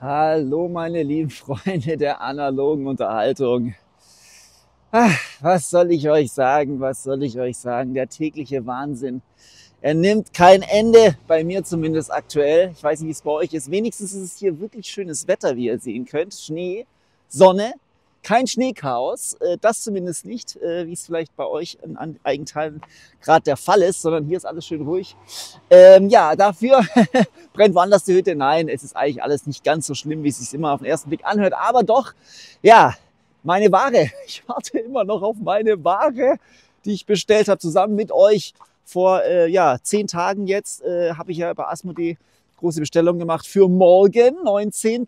Hallo meine lieben Freunde der analogen Unterhaltung. Ach, was soll ich euch sagen? Was soll ich euch sagen? Der tägliche Wahnsinn. Er nimmt kein Ende, bei mir zumindest aktuell. Ich weiß nicht, wie es bei euch ist. Wenigstens ist es hier wirklich schönes Wetter, wie ihr sehen könnt. Schnee, Sonne, kein Schneechaos, äh, das zumindest nicht, äh, wie es vielleicht bei euch in Eigenteilen gerade der Fall ist, sondern hier ist alles schön ruhig. Ähm, ja, dafür brennt woanders die Hütte. Nein, es ist eigentlich alles nicht ganz so schlimm, wie es sich immer auf den ersten Blick anhört, aber doch, ja, meine Ware. Ich warte immer noch auf meine Ware, die ich bestellt habe, zusammen mit euch. Vor äh, ja, zehn Tagen jetzt äh, habe ich ja bei Asmodee große Bestellung gemacht für morgen, 19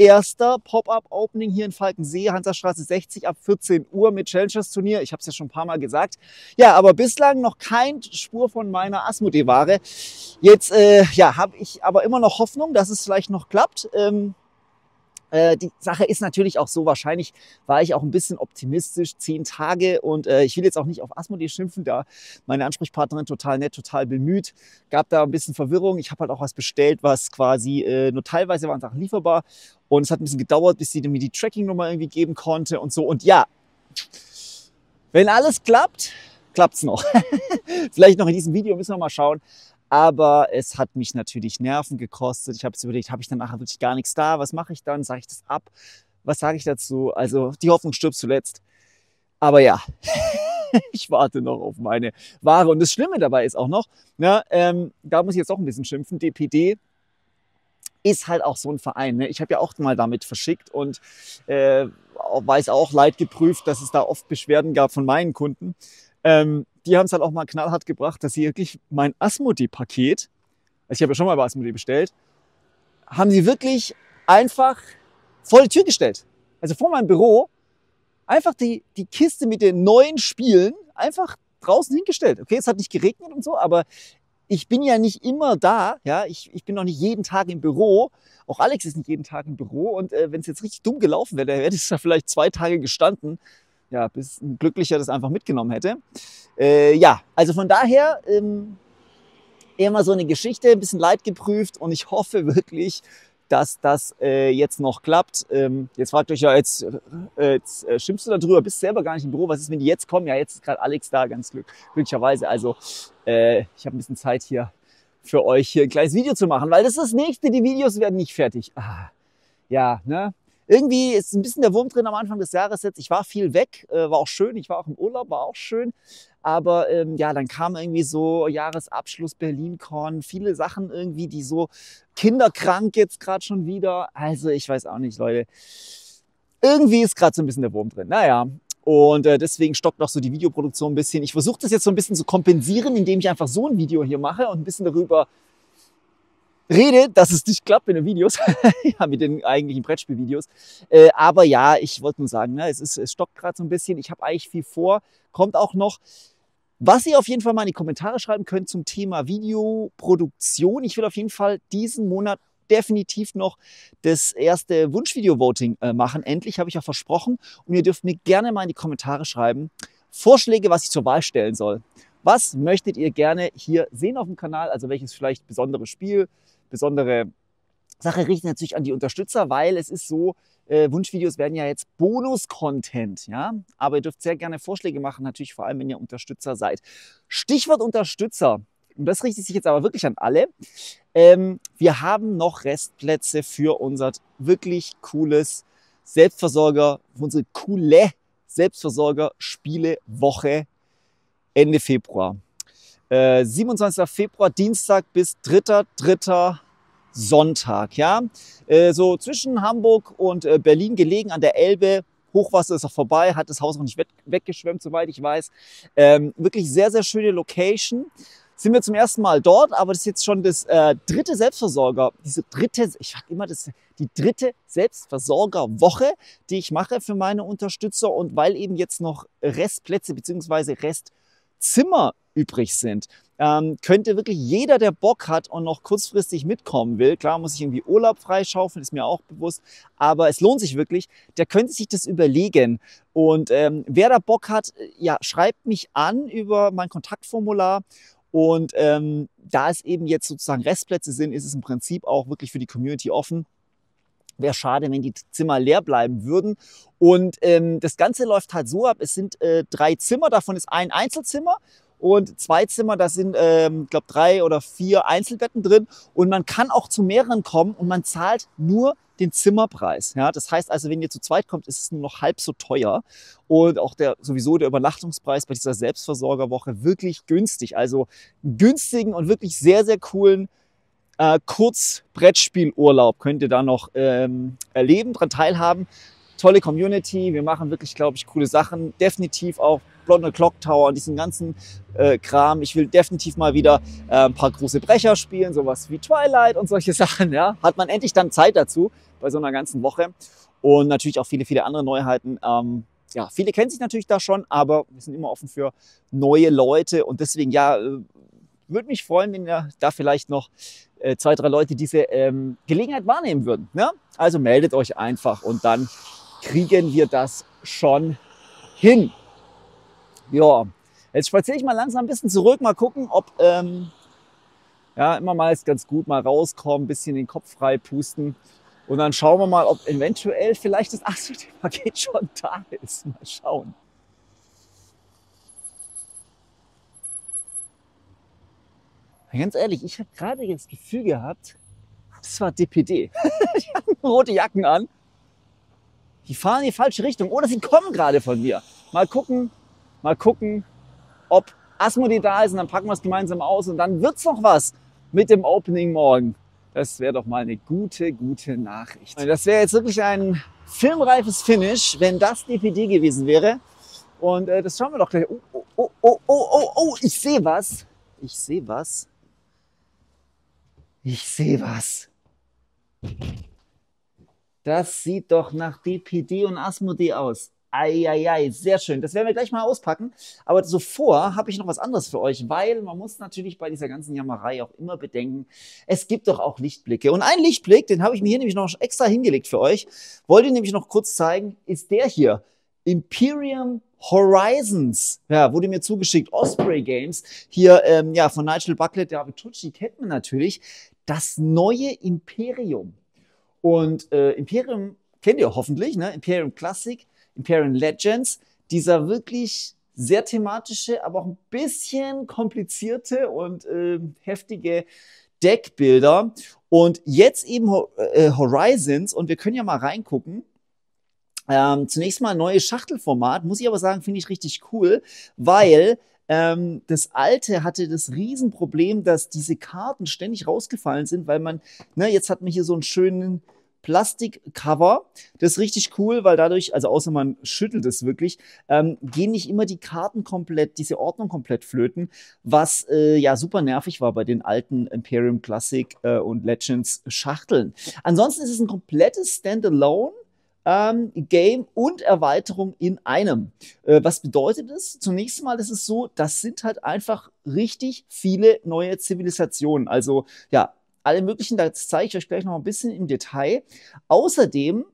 erster Pop-Up-Opening hier in Falkensee, Hansastraße 60 ab 14 Uhr mit Challengers-Turnier. Ich habe es ja schon ein paar Mal gesagt. Ja, aber bislang noch kein Spur von meiner Asmodee-Ware. Jetzt äh, ja, habe ich aber immer noch Hoffnung, dass es vielleicht noch klappt. Ähm, äh, die Sache ist natürlich auch so, wahrscheinlich war ich auch ein bisschen optimistisch, zehn Tage und äh, ich will jetzt auch nicht auf Asmodee schimpfen, da meine Ansprechpartnerin total nett, total bemüht, gab da ein bisschen Verwirrung. Ich habe halt auch was bestellt, was quasi äh, nur teilweise waren Sachen lieferbar und es hat ein bisschen gedauert, bis sie mir die Tracking-Nummer irgendwie geben konnte und so. Und ja, wenn alles klappt, klappt's noch. Vielleicht noch in diesem Video müssen wir mal schauen. Aber es hat mich natürlich Nerven gekostet. Ich habe es überlegt, habe ich dann nachher wirklich gar nichts da? Was mache ich dann? Sage ich das ab? Was sage ich dazu? Also die Hoffnung stirbt zuletzt. Aber ja, ich warte noch auf meine Ware. Und das Schlimme dabei ist auch noch, ja, ähm, da muss ich jetzt auch ein bisschen schimpfen, DPD ist halt auch so ein Verein. Ne? Ich habe ja auch mal damit verschickt und äh, weiß auch leid geprüft, dass es da oft Beschwerden gab von meinen Kunden. Ähm, die haben es halt auch mal knallhart gebracht, dass sie wirklich mein Asmodee-Paket, also ich habe ja schon mal bei Asmodee bestellt, haben sie wirklich einfach vor die Tür gestellt. Also vor meinem Büro einfach die, die Kiste mit den neuen Spielen einfach draußen hingestellt. Okay, es hat nicht geregnet und so, aber ich bin ja nicht immer da, ja, ich, ich bin noch nicht jeden Tag im Büro. Auch Alex ist nicht jeden Tag im Büro und äh, wenn es jetzt richtig dumm gelaufen wäre, dann hätte es ja vielleicht zwei Tage gestanden ja, bis ein Glücklicher das einfach mitgenommen hätte. Äh, ja, also von daher ähm, eher mal so eine Geschichte, ein bisschen leidgeprüft und ich hoffe wirklich, dass das äh, jetzt noch klappt. Ähm, jetzt fragt euch ja, jetzt, äh, jetzt äh, schimpfst du darüber, bist selber gar nicht im Büro. Was ist, wenn die jetzt kommen? Ja, jetzt ist gerade Alex da, ganz glück, glücklicherweise. Also äh, ich habe ein bisschen Zeit hier für euch hier ein kleines Video zu machen, weil das ist das nächste. Die Videos werden nicht fertig. Ah, ja, ne? Irgendwie ist ein bisschen der Wurm drin am Anfang des Jahres jetzt. Ich war viel weg, äh, war auch schön. Ich war auch im Urlaub, war auch schön. Aber ähm, ja, dann kam irgendwie so Jahresabschluss Berlin-Con, viele Sachen irgendwie, die so kinderkrank jetzt gerade schon wieder. Also ich weiß auch nicht, Leute. Irgendwie ist gerade so ein bisschen der Wurm drin. Naja, und äh, deswegen stockt noch so die Videoproduktion ein bisschen. Ich versuche das jetzt so ein bisschen zu kompensieren, indem ich einfach so ein Video hier mache und ein bisschen darüber rede, dass es nicht klappt in den Videos, ja, mit den eigentlichen Brettspielvideos. Äh, aber ja, ich wollte nur sagen, ne, es, ist, es stockt gerade so ein bisschen. Ich habe eigentlich viel vor, kommt auch noch. Was ihr auf jeden Fall mal in die Kommentare schreiben könnt zum Thema Videoproduktion. Ich will auf jeden Fall diesen Monat definitiv noch das erste Wunschvideo-Voting äh, machen. Endlich habe ich ja versprochen. Und ihr dürft mir gerne mal in die Kommentare schreiben, Vorschläge, was ich zur Wahl stellen soll. Was möchtet ihr gerne hier sehen auf dem Kanal? Also welches vielleicht besondere Spiel, besondere Sache richtet natürlich an die Unterstützer, weil es ist so, äh, Wunschvideos werden ja jetzt Bonus-Content, ja. Aber ihr dürft sehr gerne Vorschläge machen, natürlich vor allem, wenn ihr Unterstützer seid. Stichwort Unterstützer. Und das richtet sich jetzt aber wirklich an alle. Ähm, wir haben noch Restplätze für unser wirklich cooles Selbstversorger, unsere coole Selbstversorger-Spiele-Woche Ende Februar. 27. Äh, Februar, Dienstag bis 3.3. Sonntag, ja. Äh, so zwischen Hamburg und äh, Berlin gelegen an der Elbe. Hochwasser ist auch vorbei, hat das Haus noch nicht weggeschwemmt, soweit ich weiß. Ähm, wirklich sehr, sehr schöne Location. Sind wir zum ersten Mal dort, aber das ist jetzt schon das äh, dritte Selbstversorger, diese dritte, ich sag immer das, die dritte Selbstversorgerwoche, die ich mache für meine Unterstützer und weil eben jetzt noch Restplätze beziehungsweise Rest Zimmer übrig sind. Ähm, könnte wirklich jeder, der Bock hat und noch kurzfristig mitkommen will, klar muss ich irgendwie Urlaub freischaufeln, ist mir auch bewusst, aber es lohnt sich wirklich, der könnte sich das überlegen. Und ähm, wer da Bock hat, ja, schreibt mich an über mein Kontaktformular und ähm, da es eben jetzt sozusagen Restplätze sind, ist es im Prinzip auch wirklich für die Community offen. Wäre schade, wenn die Zimmer leer bleiben würden. Und ähm, das Ganze läuft halt so ab, es sind äh, drei Zimmer, davon ist ein Einzelzimmer und zwei Zimmer, da sind, ähm, glaube drei oder vier Einzelbetten drin und man kann auch zu mehreren kommen und man zahlt nur den Zimmerpreis. Ja, das heißt also, wenn ihr zu zweit kommt, ist es nur noch halb so teuer und auch der sowieso der Übernachtungspreis bei dieser Selbstversorgerwoche wirklich günstig. Also günstigen und wirklich sehr sehr coolen äh, Kurzbrettspielurlaub könnt ihr da noch ähm, erleben, dran teilhaben. Tolle Community, wir machen wirklich, glaube ich, coole Sachen. Definitiv auch Blonde Clock Tower und diesen ganzen äh, Kram. Ich will definitiv mal wieder äh, ein paar große Brecher spielen, sowas wie Twilight und solche Sachen. Ja, hat man endlich dann Zeit dazu bei so einer ganzen Woche und natürlich auch viele, viele andere Neuheiten. Ähm, ja, viele kennen sich natürlich da schon, aber wir sind immer offen für neue Leute und deswegen ja, äh, würde mich freuen, wenn ihr da vielleicht noch äh, zwei, drei Leute diese ähm, Gelegenheit wahrnehmen würden. Ja? Also meldet euch einfach und dann kriegen wir das schon hin. Ja, jetzt spaziere ich mal langsam ein bisschen zurück, mal gucken, ob ähm, ja immer mal ist ganz gut, mal rauskommen, bisschen den Kopf frei pusten und dann schauen wir mal, ob eventuell vielleicht das Astro-Paket schon da ist. Mal schauen. Ganz ehrlich, ich habe gerade das Gefühl gehabt, das war DPD. die hatten rote Jacken an. Die fahren in die falsche Richtung. Oder sie kommen gerade von mir. Mal gucken, mal gucken, ob Asmodee da ist und dann packen wir es gemeinsam aus und dann wird's noch was mit dem Opening morgen. Das wäre doch mal eine gute, gute Nachricht. Das wäre jetzt wirklich ein filmreifes Finish, wenn das DPD gewesen wäre. Und äh, das schauen wir doch gleich. Oh, oh, oh, oh, oh, oh, oh ich sehe was. Ich sehe was. Ich sehe was. Das sieht doch nach DPD und Asmodee aus. Eieiei, sehr schön. Das werden wir gleich mal auspacken. Aber zuvor habe ich noch was anderes für euch, weil man muss natürlich bei dieser ganzen Jammerei auch immer bedenken, es gibt doch auch Lichtblicke. Und ein Lichtblick, den habe ich mir hier nämlich noch extra hingelegt für euch, wollte ich nämlich noch kurz zeigen, ist der hier. Imperium Horizons, ja, wurde mir zugeschickt, Osprey Games, hier ähm, ja von Nigel Buckley, David Tucci kennt man natürlich, das neue Imperium. Und äh, Imperium kennt ihr hoffentlich, ne? Imperium Classic, Imperium Legends, dieser wirklich sehr thematische, aber auch ein bisschen komplizierte und äh, heftige Deckbilder. Und jetzt eben äh, Horizons und wir können ja mal reingucken. Ähm, zunächst mal ein neues Schachtelformat, muss ich aber sagen, finde ich richtig cool, weil ähm, das alte hatte das Riesenproblem, dass diese Karten ständig rausgefallen sind, weil man, ne, jetzt hat man hier so einen schönen Plastikcover. Das ist richtig cool, weil dadurch, also außer man schüttelt es wirklich, ähm, gehen nicht immer die Karten komplett, diese Ordnung komplett flöten, was äh, ja super nervig war bei den alten Imperium Classic äh, und Legends Schachteln. Ansonsten ist es ein komplettes Standalone ähm, Game und Erweiterung in einem. Äh, was bedeutet das? Zunächst mal ist es so, das sind halt einfach richtig viele neue Zivilisationen. Also ja, alle möglichen, das zeige ich euch gleich noch ein bisschen im Detail. Außerdem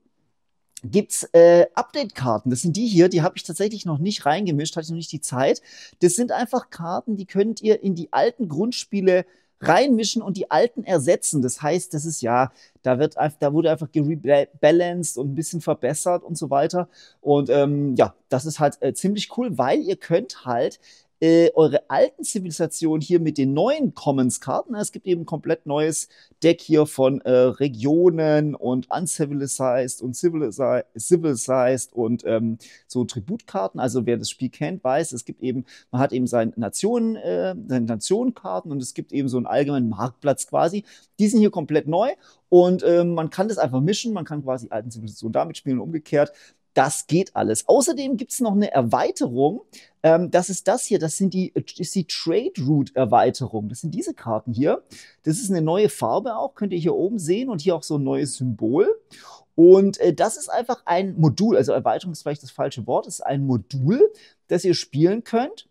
gibt's äh, Update-Karten. Das sind die hier, die habe ich tatsächlich noch nicht reingemischt, hatte ich noch nicht die Zeit. Das sind einfach Karten, die könnt ihr in die alten Grundspiele reinmischen und die alten ersetzen. Das heißt, das ist ja, da wird da wurde einfach gerebalanced und ein bisschen verbessert und so weiter. Und ähm, ja, das ist halt äh, ziemlich cool, weil ihr könnt halt äh, eure alten Zivilisationen hier mit den neuen Commons-Karten. Es gibt eben ein komplett neues Deck hier von äh, Regionen und Uncivilized und Civilized und ähm, so Tributkarten. Also wer das Spiel kennt, weiß, es gibt eben, man hat eben seine Nationen, äh, seine Nationenkarten und es gibt eben so einen allgemeinen Marktplatz quasi. Die sind hier komplett neu und ähm, man kann das einfach mischen, man kann quasi alten Zivilisationen damit spielen und umgekehrt. Das geht alles. Außerdem gibt es noch eine Erweiterung. Ähm, das ist das hier. Das sind die, ist die Trade Route Erweiterung. Das sind diese Karten hier. Das ist eine neue Farbe auch. Könnt ihr hier oben sehen und hier auch so ein neues Symbol. Und äh, das ist einfach ein Modul. Also Erweiterung ist vielleicht das falsche Wort. Es ist ein Modul, das ihr spielen könnt.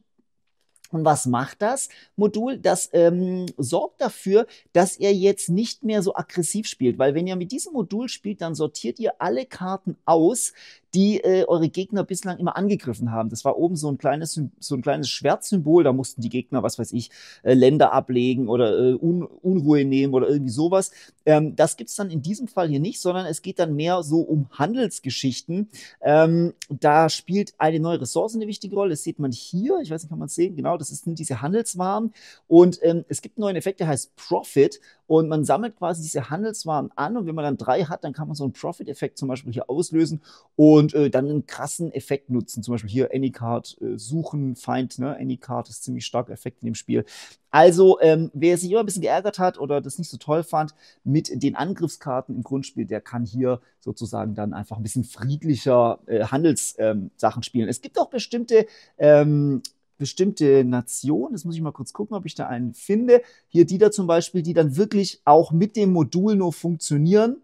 Und was macht das Modul? Das ähm, sorgt dafür, dass er jetzt nicht mehr so aggressiv spielt, weil wenn ihr mit diesem Modul spielt, dann sortiert ihr alle Karten aus, die äh, eure Gegner bislang immer angegriffen haben. Das war oben so ein kleines, so ein kleines Schwertsymbol, da mussten die Gegner, was weiß ich, äh, Länder ablegen oder äh, Un Unruhe nehmen oder irgendwie sowas. Ähm, das gibt's dann in diesem Fall hier nicht, sondern es geht dann mehr so um Handelsgeschichten. Ähm, da spielt eine neue Ressource eine wichtige Rolle. Das sieht man hier. Ich weiß nicht, kann man es sehen? Genau, das sind diese Handelswaren. Und ähm, es gibt einen neuen Effekt, der heißt Profit. Und man sammelt quasi diese Handelswaren an. Und wenn man dann drei hat, dann kann man so einen Profit-Effekt zum Beispiel hier auslösen und äh, dann einen krassen Effekt nutzen. Zum Beispiel hier Anycard äh, suchen, Feind, ne? Anycard ist ziemlich starker Effekt in dem Spiel. Also, ähm, wer sich immer ein bisschen geärgert hat oder das nicht so toll fand mit den Angriffskarten im Grundspiel, der kann hier sozusagen dann einfach ein bisschen friedlicher äh, Handelssachen ähm, spielen. Es gibt auch bestimmte ähm, bestimmte Nationen, das muss ich mal kurz gucken, ob ich da einen finde. Hier die da zum Beispiel, die dann wirklich auch mit dem Modul nur funktionieren.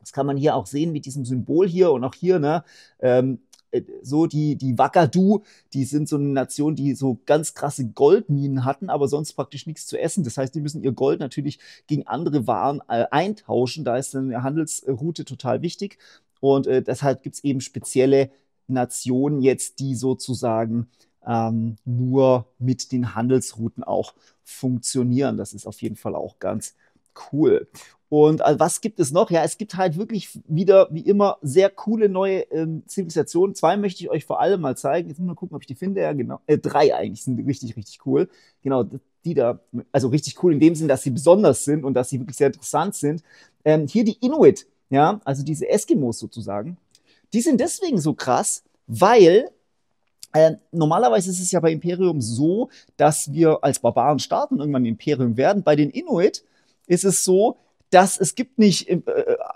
Das kann man hier auch sehen mit diesem Symbol hier und auch hier, ne? Ähm, äh, so die, die Wakadu, die sind so eine Nation, die so ganz krasse Goldminen hatten, aber sonst praktisch nichts zu essen. Das heißt, die müssen ihr Gold natürlich gegen andere Waren äh, eintauschen. Da ist eine Handelsroute total wichtig. Und äh, deshalb gibt es eben spezielle Nationen jetzt, die sozusagen ähm, nur mit den Handelsrouten auch funktionieren. Das ist auf jeden Fall auch ganz cool. Und äh, was gibt es noch? Ja, es gibt halt wirklich wieder, wie immer, sehr coole neue ähm, Zivilisationen. Zwei möchte ich euch vor allem mal zeigen. Jetzt muss mal gucken, ob ich die finde. Ja, genau. Äh, drei eigentlich sind richtig, richtig cool. Genau, die da, also richtig cool in dem Sinn, dass sie besonders sind und dass sie wirklich sehr interessant sind. Ähm, hier die Inuit, ja, also diese Eskimos sozusagen. Die sind deswegen so krass, weil äh, normalerweise ist es ja bei Imperium so, dass wir als Barbaren starten und irgendwann Imperium werden. Bei den Inuit ist es so, dass es gibt nicht äh,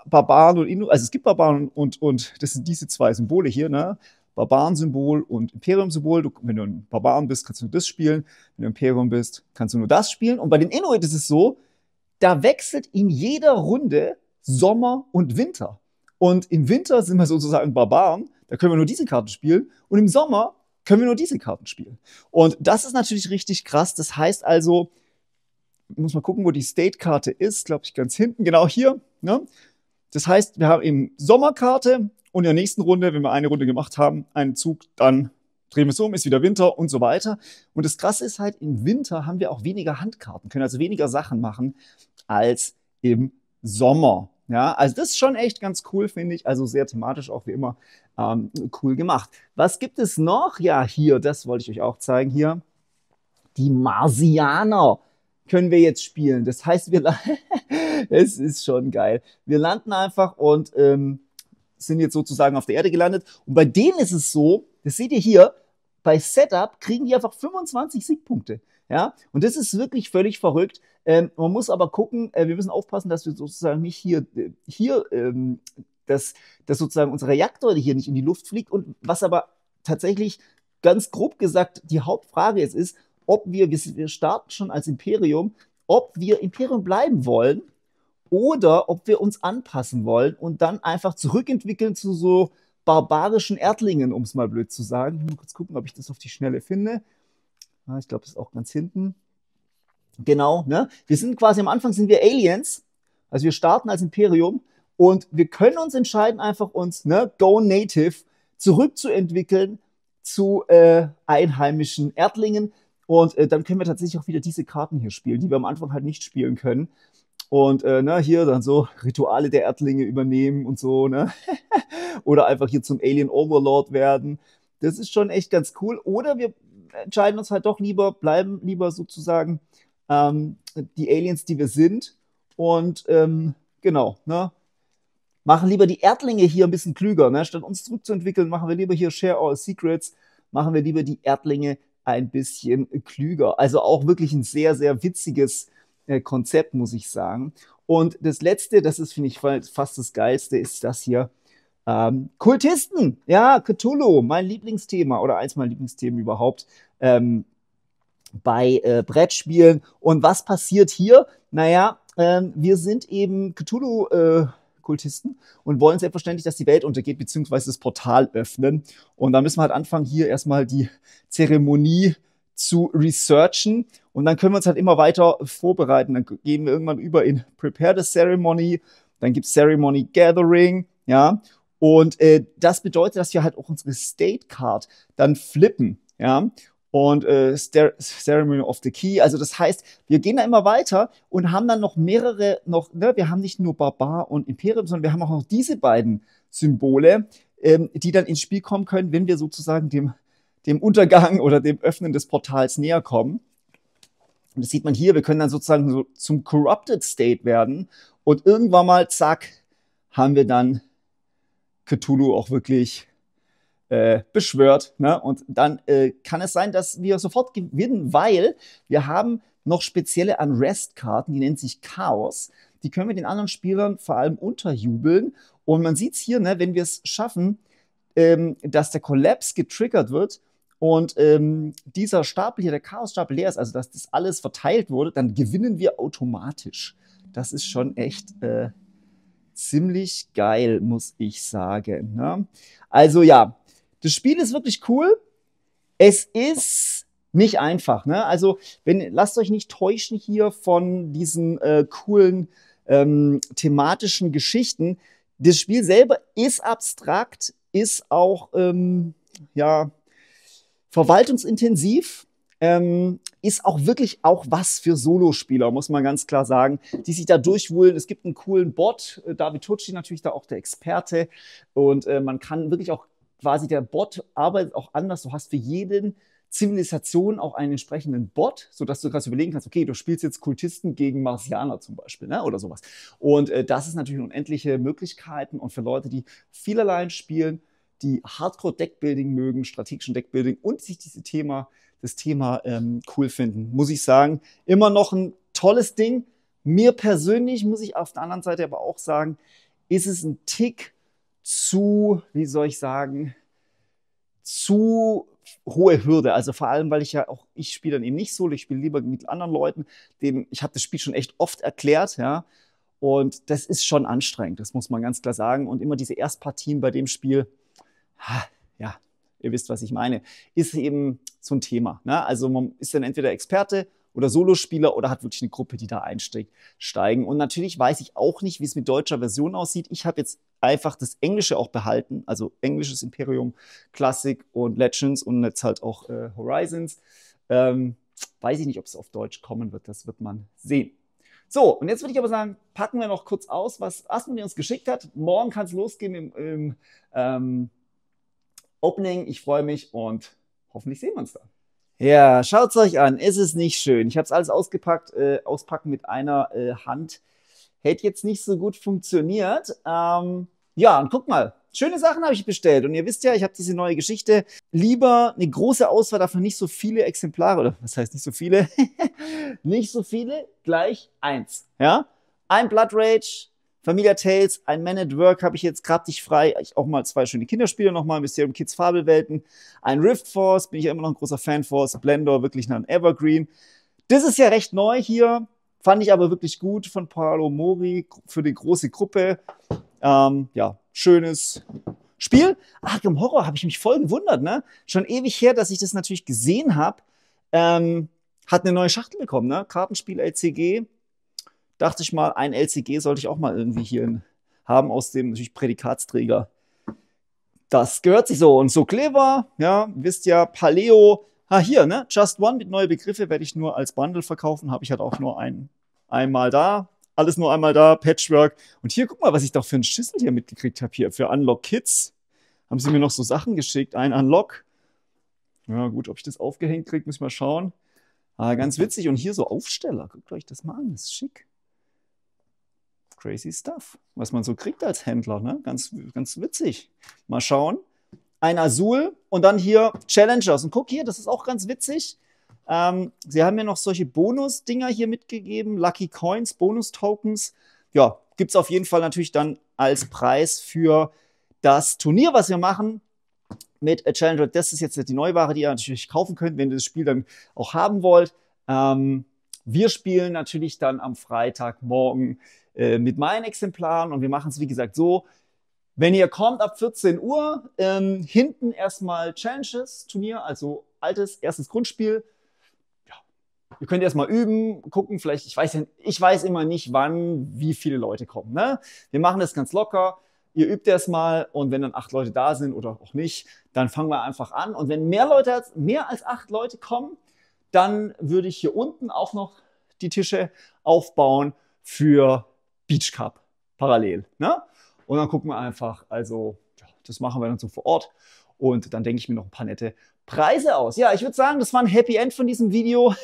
Barbaren und Inuit, also es gibt Barbaren und, und das sind diese zwei Symbole hier, ne? Barbaren-Symbol und Imperium-Symbol. Wenn du ein Barbaren bist, kannst du nur das spielen. Wenn du Imperium bist, kannst du nur das spielen. Und bei den Inuit ist es so, da wechselt in jeder Runde Sommer und Winter. Und im Winter sind wir sozusagen Barbaren, da können wir nur diese Karten spielen. Und im Sommer können wir nur diese Karten spielen. Und das ist natürlich richtig krass. Das heißt also, muss mal gucken, wo die State-Karte ist, glaube ich, ganz hinten, genau hier. Ne? Das heißt, wir haben eben Sommerkarte und in der nächsten Runde, wenn wir eine Runde gemacht haben, einen Zug, dann drehen wir es um, ist wieder Winter und so weiter. Und das Krasse ist halt, im Winter haben wir auch weniger Handkarten, können also weniger Sachen machen als im Sommer. Ja, also das ist schon echt ganz cool, finde ich. Also sehr thematisch auch wie immer ähm, cool gemacht. Was gibt es noch? Ja, hier, das wollte ich euch auch zeigen hier. Die Marsianer können wir jetzt spielen. Das heißt, wir es ist schon geil. Wir landen einfach und ähm, sind jetzt sozusagen auf der Erde gelandet. Und bei denen ist es so, das seht ihr hier, bei Setup kriegen die einfach 25 Siegpunkte. Ja, und das ist wirklich völlig verrückt. Ähm, man muss aber gucken, äh, wir müssen aufpassen, dass wir sozusagen nicht hier, äh, hier, ähm, dass, dass sozusagen unser Reaktor hier nicht in die Luft fliegt. Und was aber tatsächlich ganz grob gesagt die Hauptfrage jetzt ist, ob wir, wir starten schon als Imperium, ob wir Imperium bleiben wollen oder ob wir uns anpassen wollen und dann einfach zurückentwickeln zu so barbarischen Erdlingen, um es mal blöd zu sagen. Ich muss kurz gucken, ob ich das auf die Schnelle finde. Ja, ich glaube, das ist auch ganz hinten. Genau, ne? Wir sind quasi am Anfang sind wir Aliens. Also wir starten als Imperium und wir können uns entscheiden, einfach uns, ne, Go Native zurückzuentwickeln zu äh, einheimischen Erdlingen. Und äh, dann können wir tatsächlich auch wieder diese Karten hier spielen, die wir am Anfang halt nicht spielen können. Und äh, ne, hier dann so Rituale der Erdlinge übernehmen und so, ne? Oder einfach hier zum Alien Overlord werden. Das ist schon echt ganz cool. Oder wir entscheiden uns halt doch lieber, bleiben lieber sozusagen ähm, die Aliens, die wir sind. Und ähm, genau, ne? Machen lieber die Erdlinge hier ein bisschen klüger. Ne? Statt uns zurückzuentwickeln, machen wir lieber hier Share All Secrets, machen wir lieber die Erdlinge ein bisschen klüger. Also auch wirklich ein sehr, sehr witziges äh, Konzept, muss ich sagen. Und das letzte, das ist, finde ich, fast das Geilste, ist das hier. Ähm, Kultisten, ja, Cthulhu, mein Lieblingsthema oder eins meiner Lieblingsthemen überhaupt ähm, bei äh, Brettspielen. Und was passiert hier? Naja, ähm, wir sind eben Cthulhu. Äh, Kultisten und wollen selbstverständlich, dass die Welt untergeht, beziehungsweise das Portal öffnen. Und da müssen wir halt anfangen, hier erstmal die Zeremonie zu researchen. Und dann können wir uns halt immer weiter vorbereiten. Dann gehen wir irgendwann über in Prepare the Ceremony. Dann gibt's Ceremony Gathering, ja. Und äh, das bedeutet, dass wir halt auch unsere State Card dann flippen. Ja, und äh, Ceremony of the Key. Also das heißt, wir gehen da immer weiter und haben dann noch mehrere, noch, ne, wir haben nicht nur Barbar und Imperium, sondern wir haben auch noch diese beiden Symbole, ähm, die dann ins Spiel kommen können, wenn wir sozusagen dem, dem Untergang oder dem Öffnen des Portals näher kommen. Und das sieht man hier, wir können dann sozusagen so zum Corrupted State werden und irgendwann mal, zack, haben wir dann Cthulhu auch wirklich äh, beschwört. Ne? Und dann äh, kann es sein, dass wir sofort gewinnen, weil wir haben noch spezielle Unrest-Karten, die nennen sich Chaos. Die können wir den anderen Spielern vor allem unterjubeln. Und man sieht es hier, ne, wenn wir es schaffen, ähm, dass der Collapse getriggert wird und ähm, dieser Stapel hier, der Chaos-Stapel leer ist, also dass das alles verteilt wurde, dann gewinnen wir automatisch. Das ist schon echt äh, ziemlich geil, muss ich sagen. Ne? Also ja, das Spiel ist wirklich cool. Es ist nicht einfach. Ne? Also wenn, lasst euch nicht täuschen hier von diesen äh, coolen ähm, thematischen Geschichten. Das Spiel selber ist abstrakt, ist auch ähm, ja verwaltungsintensiv. Ähm, ist auch wirklich auch was für Solospieler, muss man ganz klar sagen, die sich da durchwühlen. Es gibt einen coolen Bot, äh, David Tucci natürlich da auch der Experte und äh, man kann wirklich auch quasi der Bot arbeitet auch anders. Du hast für jeden Zivilisation auch einen entsprechenden Bot, sodass du quasi überlegen kannst, okay, du spielst jetzt Kultisten gegen Marsianer zum Beispiel, ne, oder sowas. Und äh, das ist natürlich unendliche Möglichkeiten und für Leute, die vielerlei spielen, die Hardcore-Deckbuilding mögen, strategischen Deckbuilding und sich diese Thema, das Thema ähm, cool finden, muss ich sagen, immer noch ein tolles Ding. Mir persönlich muss ich auf der anderen Seite aber auch sagen, ist es ein Tick zu, wie soll ich sagen, zu hohe Hürde. Also vor allem, weil ich ja auch, ich spiele dann eben nicht so, ich spiele lieber mit anderen Leuten. Dem, ich habe das Spiel schon echt oft erklärt, ja. Und das ist schon anstrengend, das muss man ganz klar sagen. Und immer diese Erstpartien bei dem Spiel, ja, ihr wisst, was ich meine, ist eben so ein Thema. Ne? Also man ist dann entweder Experte oder Solospieler oder hat wirklich eine Gruppe, die da einsteigt, steigen. Und natürlich weiß ich auch nicht, wie es mit deutscher Version aussieht. Ich habe jetzt einfach das Englische auch behalten, also englisches Imperium, Classic und Legends und jetzt halt auch äh, Horizons. Ähm, weiß ich nicht, ob es auf Deutsch kommen wird, das wird man sehen. So, und jetzt würde ich aber sagen, packen wir noch kurz aus, was Asmund uns geschickt hat. Morgen kann es losgehen im, im ähm, Opening. Ich freue mich und hoffentlich sehen wir uns da. Ja, schaut's euch an. Ist es nicht schön? Ich habe es alles ausgepackt, äh, auspacken mit einer äh, Hand hätte jetzt nicht so gut funktioniert. Ähm, ja, und guck mal, schöne Sachen habe ich bestellt. Und ihr wisst ja, ich habe diese neue Geschichte. Lieber eine große Auswahl, dafür nicht so viele Exemplare, oder was heißt nicht so viele? nicht so viele, gleich eins. Ja? Ein Blood Rage, Familia Tales, ein Man at Work habe ich jetzt dich frei. Ich auch mal zwei schöne Kinderspiele nochmal, Mysterium Kids Fabelwelten. Ein Rift Force, bin ich ja immer noch ein großer Fan Force. Blender, wirklich ein Evergreen. Das ist ja recht neu hier. Fand ich aber wirklich gut von Paolo Mori für die große Gruppe. Ähm, ja, schönes Spiel. Arkham Horror habe ich mich voll gewundert, ne? Schon ewig her, dass ich das natürlich gesehen habe. Ähm, hat eine neue Schachtel bekommen, ne? Kartenspiel LCG. Dachte ich mal, ein LCG sollte ich auch mal irgendwie hier haben aus dem natürlich Prädikatsträger. Das gehört sich so. Und so clever, ja, wisst ja, Paleo Ah, hier, ne? Just One mit neue Begriffe werde ich nur als Bundle verkaufen. Habe ich halt auch nur ein, einmal da. Alles nur einmal da, Patchwork. Und hier, guck mal, was ich doch für einen Schüssel hier mitgekriegt habe. Hier für Unlock Kids haben sie mir noch so Sachen geschickt. Ein Unlock. Ja, gut, ob ich das aufgehängt kriege, muss ich mal schauen. Ah, ganz witzig. Und hier so Aufsteller. Guckt euch das mal an. Das ist schick. Crazy stuff. Was man so kriegt als Händler, ne? Ganz, ganz witzig. Mal schauen ein Azul und dann hier Challengers. Und guck hier, das ist auch ganz witzig. Ähm, sie haben mir noch solche Bonus-Dinger hier mitgegeben, Lucky Coins, Bonus-Tokens. Ja, gibt es auf jeden Fall natürlich dann als Preis für das Turnier, was wir machen mit A Challenger. Das ist jetzt die Neuware, die ihr natürlich kaufen könnt, wenn ihr das Spiel dann auch haben wollt. Ähm, wir spielen natürlich dann am Freitagmorgen äh, mit meinen Exemplaren und wir machen es, wie gesagt, so. Wenn ihr kommt ab 14 Uhr, ähm, hinten erstmal Challenges Turnier, also altes erstes Grundspiel. Ja, ihr könnt erstmal üben, gucken, vielleicht, ich weiß, ich weiß immer nicht, wann, wie viele Leute kommen. Ne? Wir machen das ganz locker. ihr übt erst mal und wenn dann acht Leute da sind oder auch nicht, dann fangen wir einfach an. Und wenn mehr Leute als, mehr als acht Leute kommen, dann würde ich hier unten auch noch die Tische aufbauen für Beach Cup parallel. Ne? Und dann gucken wir einfach, also ja, das machen wir dann so vor Ort. Und dann denke ich mir noch ein paar nette Preise aus. Ja, ich würde sagen, das war ein Happy End von diesem Video.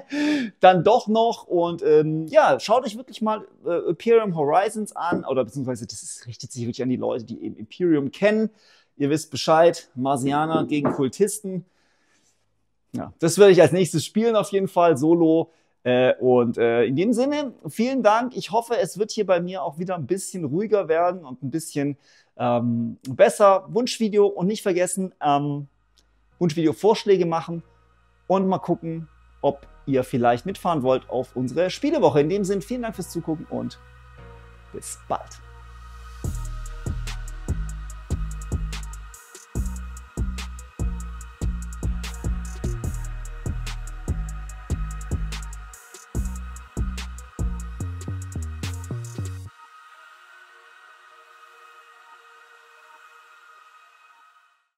dann doch noch. Und ähm, ja, schaut euch wirklich mal äh, Imperium Horizons an. Oder beziehungsweise das ist, richtet sich wirklich an die Leute, die eben Imperium kennen. Ihr wisst Bescheid. Marsianer gegen Kultisten. Ja, das werde ich als nächstes spielen auf jeden Fall, solo. Äh, und äh, in dem Sinne, vielen Dank. Ich hoffe, es wird hier bei mir auch wieder ein bisschen ruhiger werden und ein bisschen ähm, besser. Wunschvideo und nicht vergessen, ähm, Wunschvideo-Vorschläge machen und mal gucken, ob ihr vielleicht mitfahren wollt auf unsere Spielewoche. In dem Sinne, vielen Dank fürs Zugucken und bis bald.